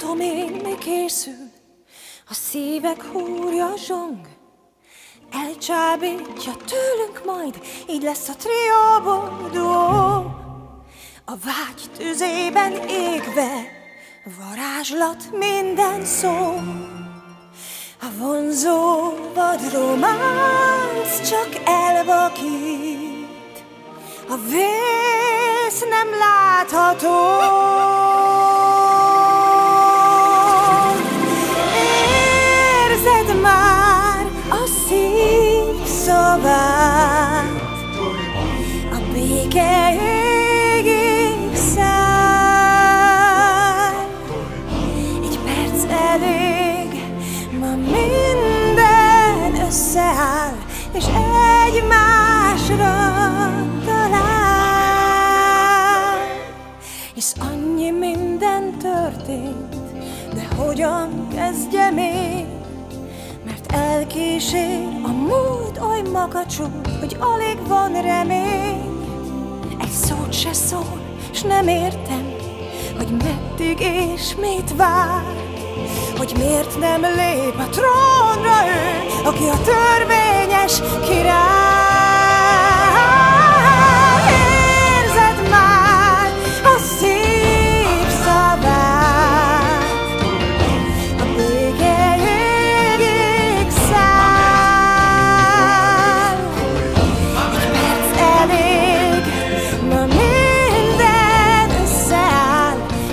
látom én, mi készül, a szívek húrja zsong, elcsábítja tőlünk majd, így lesz a trióból duó. A vágy tüzében égve, varázslat minden szó. A vonzó vad románc csak elvakít, a vész nem látható. Összeáll, és egymásra talál. És annyi minden történt, de hogyan kezdjem én? Elkísér a múlt oly makacsú, hogy alig van remény. Egy szót se szól, s nem értem, hogy meddig és mit vár hogy miért nem lép a trónra ő, aki a törvényes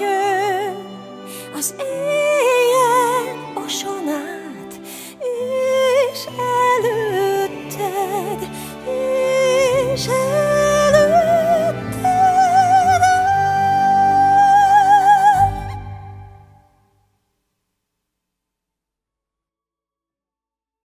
ő az én.